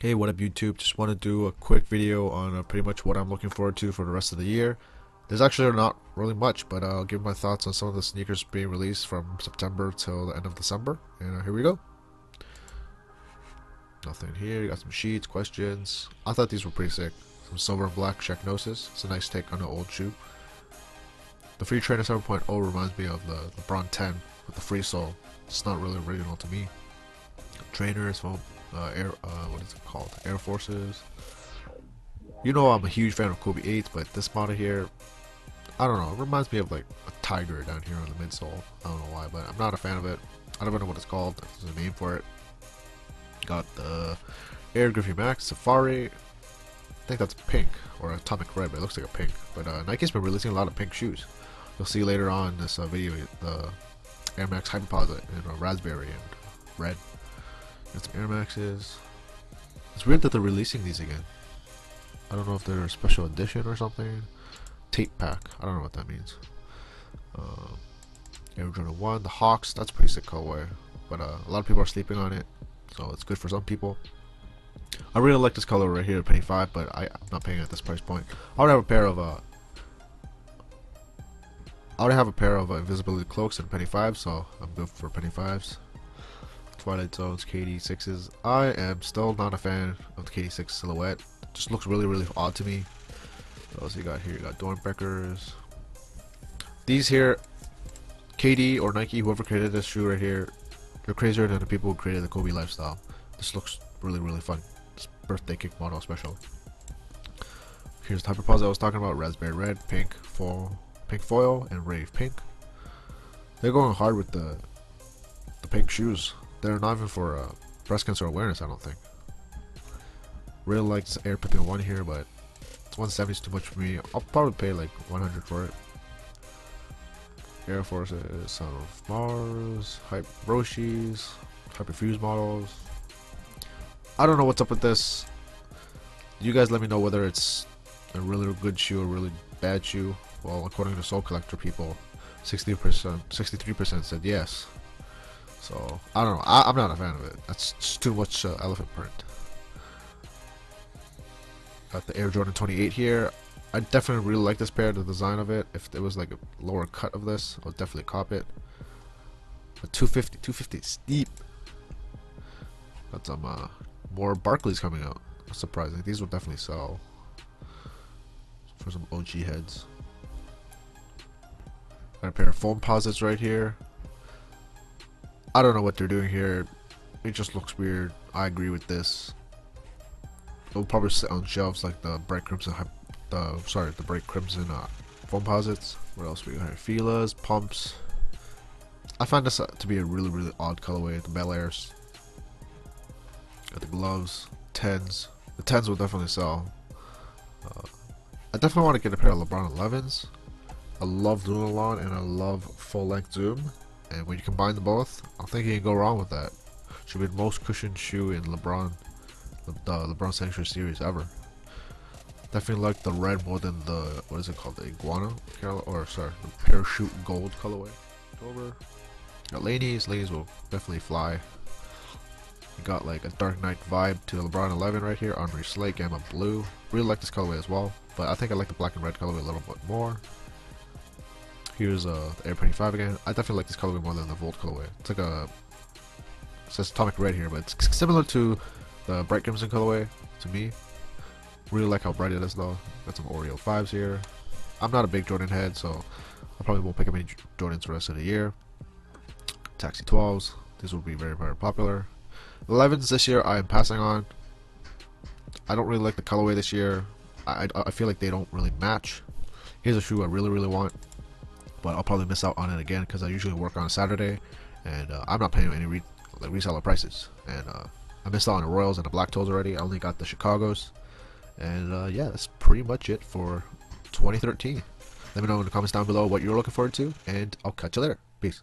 Hey, what up YouTube? Just want to do a quick video on uh, pretty much what I'm looking forward to for the rest of the year. There's actually not really much, but uh, I'll give my thoughts on some of the sneakers being released from September till the end of December. And uh, here we go. Nothing here. You got some sheets, questions. I thought these were pretty sick. Some silver and black Shaqnosis. It's a nice take on an old shoe. The Free Trainer 7.0 reminds me of the LeBron 10 with the free sole. It's not really original to me. Trainers, foam uh, air, uh, what is it called? Air Forces. You know I'm a huge fan of Kobe 8s, but this model here, I don't know, it reminds me of like a tiger down here on the midsole. I don't know why, but I'm not a fan of it. I don't know what it's called. There's a name for it. Got the Air Griffey Max Safari. I think that's pink or atomic red, but it looks like a pink. But uh, Nike's been releasing a lot of pink shoes. You'll see later on this uh, video the Air Max Hyperposite in uh, raspberry and red. Some Air Maxes. It's weird that they're releasing these again. I don't know if they're a special edition or something. Tape pack. I don't know what that means. Uh, Air Jordan 1. The Hawks. That's pretty sick colorway. But uh, a lot of people are sleeping on it. So it's good for some people. I really like this color right here, penny 5, but I, am not paying at this price point. I would have a pair of uh, I would have a pair of uh, invisibility cloaks and penny 5, so I'm good for penny 5s. Twilight Zones, KD6s. I am still not a fan of the KD6 silhouette. Just looks really, really odd to me. What else you got here? You got Doernbechers. These here, KD or Nike, whoever created this shoe right here, they're crazier than the people who created the Kobe lifestyle. This looks really, really fun. This birthday kick model special. Here's the Hyperposite I was talking about. Raspberry red, pink, foil, pink foil, and rave pink. They're going hard with the the pink shoes. They're not even for uh, breast cancer awareness, I don't think. Really like this Air Pippen 1 here, but it's 170 is too much for me. I'll probably pay like 100 for it. Air Forces, Son of Mars, Hype Roshis, Hyperfuse models. I don't know what's up with this. You guys let me know whether it's a really good shoe or really bad shoe. Well, according to Sole Collector people, 60%, 63% said yes. So I don't know. I, am not a fan of it. That's just too much uh, elephant print. Got the Air Jordan 28 here. I definitely really like this pair, the design of it. If it was like a lower cut of this, I'll definitely cop it. But 250, 250 steep. Got some uh, more Barkleys coming out. Surprising. These will definitely sell for some OG heads. Got a pair of Foamposites right here. I don't know what they're doing here. It just looks weird. I agree with this. It'll probably sit on shelves like the bright crimson, the sorry, the bright crimson uh, Foamposites. What else we got here? Fila's, pumps. I find this uh, to be a really, really odd colorway. The Bel Airs. Got the gloves, tens. The tens will definitely sell. Uh, I definitely want to get a pair of LeBron 11s. I love Lunarlon and I love full length zoom. And when you combine them both, I think you can go wrong with that. Should be the most cushioned shoe in LeBron, the, LeBron Sanctuary series ever. Definitely like the red more than the what is it called, the iguana, or sorry, the parachute gold colorway. Over. Got ladies, ladies will definitely fly. You got like a Dark Knight vibe to LeBron 11 right here, Armory Slate, Gamma Blue. Really like this colorway as well, but I think I like the black and red colorway a little bit more. Here's uh, the Air 25 again. I definitely like this colorway more than the Volt colorway. It's like a it says atomic red here, but it's similar to the bright crimson colorway to me. Really like how bright it is though. Got some Oreo 5s here. I'm not a big Jordan head, so I probably won't pick up any Jordans for the rest of the year. Taxi 12s. These will be very, very popular. 11s this year I am passing on. I don't really like the colorway this year. I, I, I feel like they don't really match. Here's a shoe I really, really want but I'll probably miss out on it again because I usually work on Saturday, and uh, I'm not paying any re like reseller prices. And uh, I missed out on the Royals and the Black Toes already. I only got the Chicago's, and uh, yeah, that's pretty much it for 2013. Let me know in the comments down below what you're looking forward to, and I'll catch you later. Peace.